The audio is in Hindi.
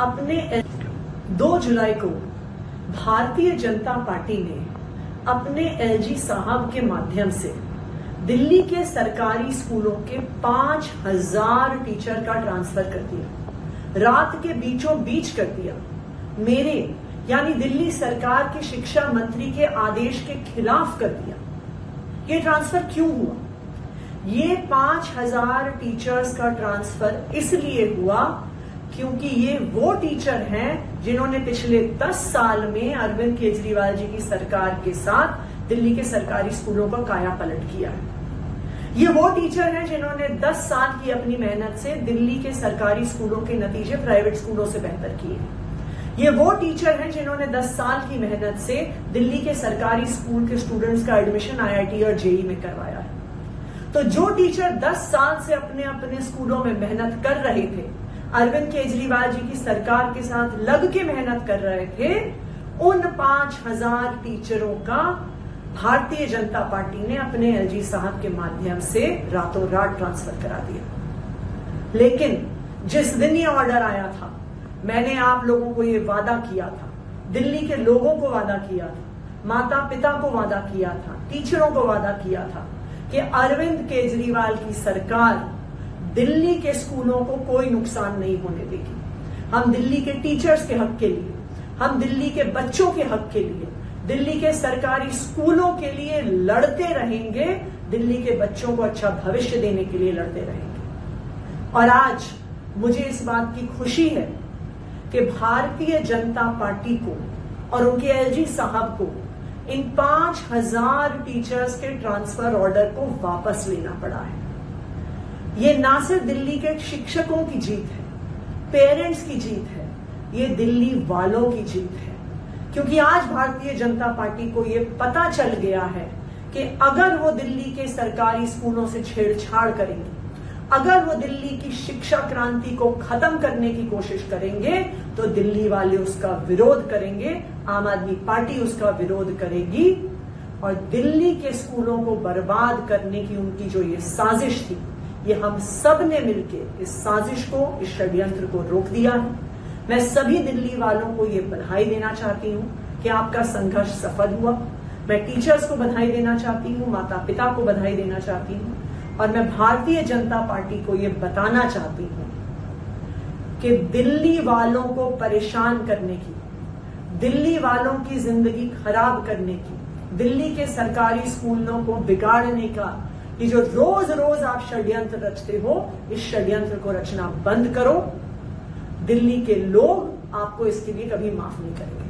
अपने 2 जुलाई को भारतीय जनता पार्टी ने अपने एलजी साहब के माध्यम से दिल्ली के सरकारी स्कूलों के पाँच हज़ार टीचर का ट्रांसफ़र कर दिया। रात के बीचों बीच कर दिया। मेरे, यानी दिल्ली सरकार के शिक्षा मंत्री के आदेश के खिलाफ कर दिया। ये ट्रांसफ़र क्यों हुआ? ये पाँच हज़ार टीचर्स का ट्रांसफ़र इसलिए हुआ क्योंकि ये वो टीचर हैं जिन्होंने पिछले दस साल में अरविंद केजरीवाल जी की सरकार के साथ दिल्ली के सरकारी स्कूलों का काया पलट किया है। ये वो टीचर हैं जिन्होंने 10 साल की अपनी मेहनत से दिल्ली के सरकारी स्कूलों के नतीजे प्राइवेट स्कूलों से बेहतर किए। ये वो टीचर हैं जिन्होंने 10 साल की मेहनत से दिल्ली के सरकारी स्कूल के स्टूडेंट्स का एडमिशन आईआईटी और जेई में करवाया है। तो जो टीचर 10 साल से अपने अपने स्कूलों में मेहनत कर रहे थे अरविंद केजरीवाल जी की सरकार के साथ लग के मेहनत कर रहे थे, उन पाँच हज़ार टीचरों का भारतीय जनता पार्टी ने अपने एलजी साहब के माध्यम से रातों रात ट्रांसफ़र करा दिया। लेकिन जिस दिन ये ऑर्डर आया था, मैंने आप लोगों को ये वादा किया था, दिल्ली के लोगों को वादा किया था माता पिता को वादा किया था, टीचरों को वादा किया था कि अरविंद केजरीवाल की सरकार दिल्ली के स्कूलों को कोई नुकसान नहीं होने देगी। हम दिल्ली के टीचर्स के हक के लिए, हम दिल्ली के बच्चों के हक के लिए, दिल्ली के सरकारी स्कूलों के लिए लड़ते रहेंगे, दिल्ली के बच्चों को अच्छा भविष्य देने के लिए लड़ते रहेंगे। और आज मुझे इस बात की खुशी है कि भारतीय जनता पार्टी को और उनके एलजी साहब को इन पाँच हज़ार टीचर्स के ट्रांसफ़र ऑर्डर को वापस लेना पड़ा है। ये ना सिर्फ़ दिल्ली के शिक्षकों की जीत है, पेरेंट्स की जीत है, ये दिल्ली वालों की जीत है। क्योंकि आज भारतीय जनता पार्टी को ये पता चल गया है कि अगर वो दिल्ली के सरकारी स्कूलों से छेड़छाड़ करेंगे, अगर वो दिल्ली की शिक्षा क्रांति को खत्म करने की कोशिश करेंगे तो दिल्ली वाले उसका विरोध करेंगे, आम आदमी पार्टी उसका विरोध करेगी, और दिल्ली के स्कूलों को बर्बाद करने की उनकी जो ये साजिश थी ये हम सबने मिलकर इस साजिश को, इस षड्यंत्र को रोक दिया है। मैं सभी दिल्ली वालों को ये बधाई देना चाहती हूँ कि आपका संघर्ष सफल हुआ। मैं टीचर्स को बधाई देना चाहती हूँ माता पिता को बधाई देना चाहती हूँ और मैं भारतीय जनता पार्टी को ये बताना चाहती हूँ कि दिल्ली वालों को परेशान करने की, दिल्ली वालों की ज़िंदगी खराब करने की, दिल्ली के सरकारी स्कूलों को बिगाड़ने का ये जो रोज रोज आप षड्यंत्र रचते हो, इस षड्यंत्र को रचना बंद करो। दिल्ली के लोग आपको इसके लिए कभी माफ़ नहीं करेंगे।